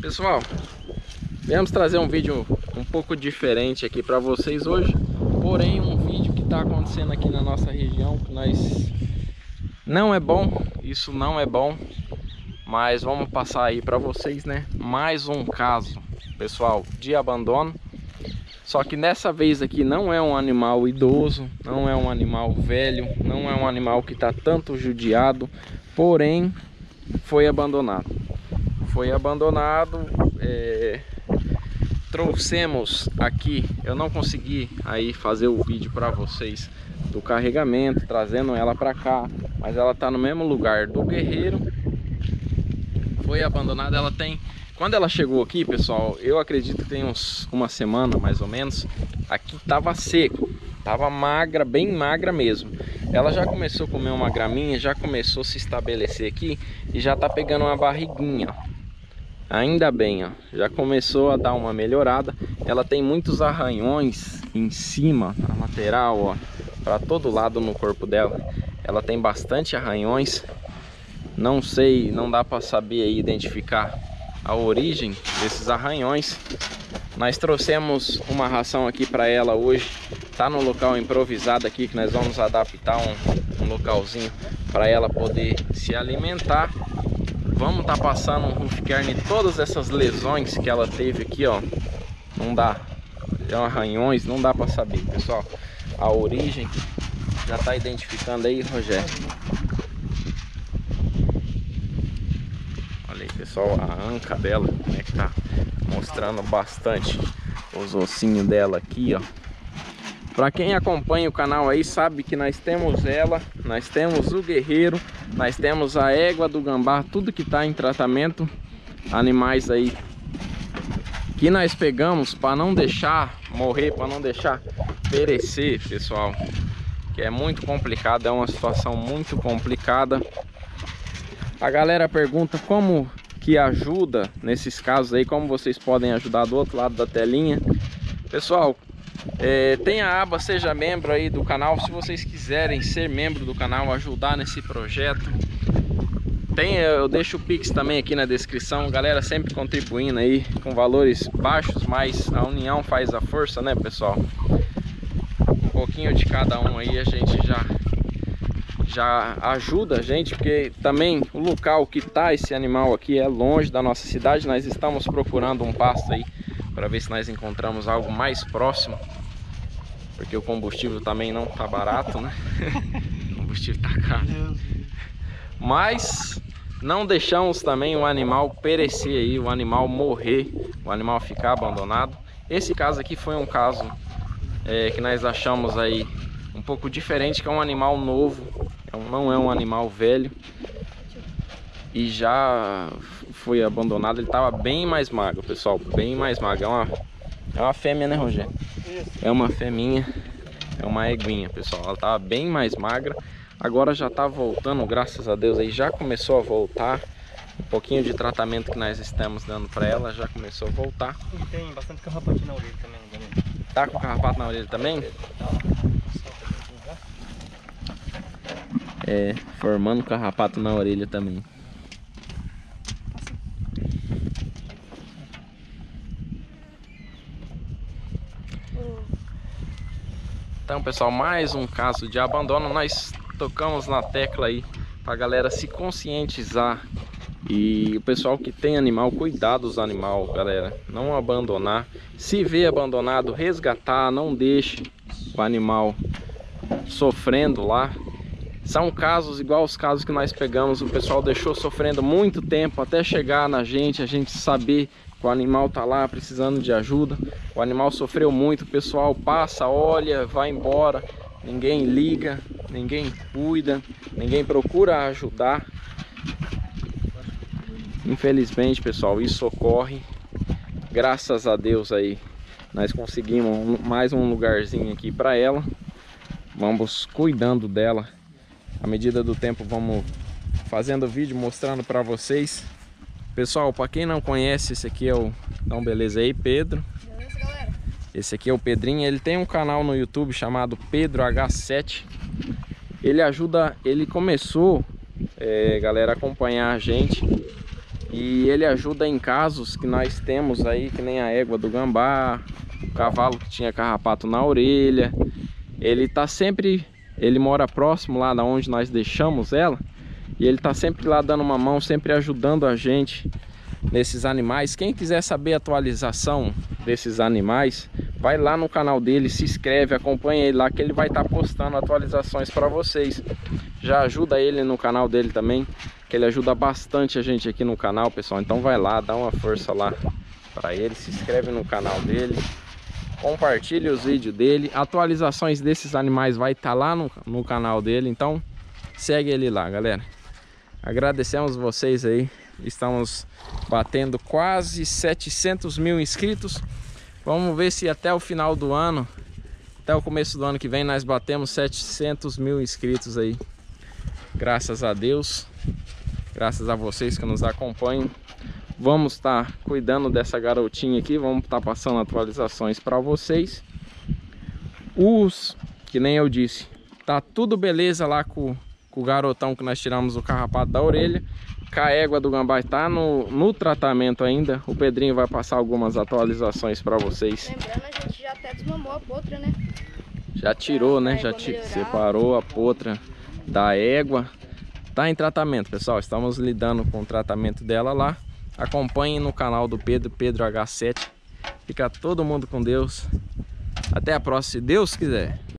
Pessoal, viemos trazer um vídeo um pouco diferente aqui para vocês hoje Porém, um vídeo que está acontecendo aqui na nossa região que nós não é bom, isso não é bom Mas vamos passar aí para vocês, né? Mais um caso, pessoal, de abandono só que dessa vez aqui não é um animal idoso, não é um animal velho, não é um animal que está tanto judiado, porém foi abandonado. Foi abandonado, é... trouxemos aqui, eu não consegui aí fazer o vídeo para vocês do carregamento, trazendo ela para cá, mas ela está no mesmo lugar do guerreiro. Foi abandonada, ela tem quando ela chegou aqui, pessoal, eu acredito que tem uns uma semana mais ou menos, aqui tava seco, tava magra, bem magra mesmo. Ela já começou a comer uma graminha, já começou a se estabelecer aqui e já tá pegando uma barriguinha. Ainda bem, ó, já começou a dar uma melhorada. Ela tem muitos arranhões em cima, na lateral, ó, para todo lado no corpo dela. Ela tem bastante arranhões. Não sei, não dá para saber aí identificar a origem desses arranhões. Nós trouxemos uma ração aqui para ela hoje. Tá no local improvisado aqui que nós vamos adaptar um, um localzinho para ela poder se alimentar. Vamos tá passando um roof todas essas lesões que ela teve aqui, ó. Não dá, é arranhões, não dá para saber, pessoal. A origem já tá identificando aí, Rogério. pessoal a anca dela, né, que tá mostrando bastante os ossinhos dela aqui, ó. Para quem acompanha o canal aí sabe que nós temos ela, nós temos o guerreiro, nós temos a égua do gambá, tudo que tá em tratamento, animais aí que nós pegamos para não deixar morrer, para não deixar perecer, pessoal. Que é muito complicado, é uma situação muito complicada. A galera pergunta como que ajuda nesses casos aí, como vocês podem ajudar do outro lado da telinha. Pessoal, é, tem a aba Seja Membro aí do canal, se vocês quiserem ser membro do canal, ajudar nesse projeto. Tem, eu deixo o Pix também aqui na descrição, galera sempre contribuindo aí com valores baixos, mas a união faz a força, né pessoal? Um pouquinho de cada um aí a gente já já ajuda a gente, porque também o local que está esse animal aqui é longe da nossa cidade. Nós estamos procurando um pasto aí para ver se nós encontramos algo mais próximo, porque o combustível também não tá barato, né? o combustível tá caro. Mas não deixamos também o animal perecer aí, o animal morrer, o animal ficar abandonado. Esse caso aqui foi um caso é, que nós achamos aí um pouco diferente, que é um animal novo, então não é um animal velho e já foi abandonado. Ele estava bem mais magro, pessoal, bem mais magro. É uma, é uma fêmea, né, Rogério? É uma fêmea, é uma eguinha, pessoal. Ela estava bem mais magra. Agora já está voltando, graças a Deus, aí já começou a voltar. Um pouquinho de tratamento que nós estamos dando para ela já começou a voltar. E tem bastante carrapato na orelha também, né? Tá com carrapato na orelha também? é, formando carrapato na orelha também. Então pessoal, mais um caso de abandono, nós tocamos na tecla aí para galera se conscientizar e o pessoal que tem animal, cuidar dos animais, galera, não abandonar. Se vê abandonado, resgatar, não deixe o animal sofrendo lá, são casos igual os casos que nós pegamos, o pessoal deixou sofrendo muito tempo até chegar na gente, a gente saber o animal tá lá precisando de ajuda. O animal sofreu muito, o pessoal passa, olha, vai embora, ninguém liga, ninguém cuida, ninguém procura ajudar. Infelizmente, pessoal, isso ocorre. Graças a Deus aí, nós conseguimos mais um lugarzinho aqui para ela. Vamos cuidando dela à medida do tempo vamos fazendo vídeo mostrando para vocês. Pessoal, para quem não conhece, esse aqui é o... Então, beleza aí, Pedro. Beleza, galera. Esse aqui é o Pedrinho, ele tem um canal no YouTube chamado Pedro H7. Ele ajuda, ele começou, é, galera, a acompanhar a gente E ele ajuda em casos que nós temos aí, que nem a égua do gambá, o cavalo que tinha carrapato na orelha. Ele tá sempre, ele mora próximo lá da onde nós deixamos ela. E ele tá sempre lá dando uma mão, sempre ajudando a gente nesses animais. Quem quiser saber a atualização desses animais, vai lá no canal dele, se inscreve, acompanha ele lá que ele vai estar tá postando atualizações para vocês. Já ajuda ele no canal dele também, que ele ajuda bastante a gente aqui no canal, pessoal. Então vai lá, dá uma força lá para ele, se inscreve no canal dele. Compartilhe os vídeos dele, atualizações desses animais vai estar tá lá no, no canal dele, então segue ele lá, galera. Agradecemos vocês aí Estamos batendo quase 700 mil inscritos. Vamos ver se até o final do ano, até o começo do ano que vem, nós batemos 700 mil inscritos aí. Graças a Deus, graças a vocês que nos acompanham. Vamos estar tá cuidando dessa garotinha aqui, vamos estar tá passando atualizações para vocês. Os, que nem eu disse, tá tudo beleza lá com, com o garotão que nós tiramos o carrapato da orelha a égua do gambá está no, no tratamento ainda. O Pedrinho vai passar algumas atualizações para vocês. Lembrando, a gente já até desmamou a potra, né? Já tirou, né? Já separou a potra da égua. Tá em tratamento, pessoal. Estamos lidando com o tratamento dela lá. Acompanhem no canal do Pedro, Pedro H7. Fica todo mundo com Deus. Até a próxima, se Deus quiser.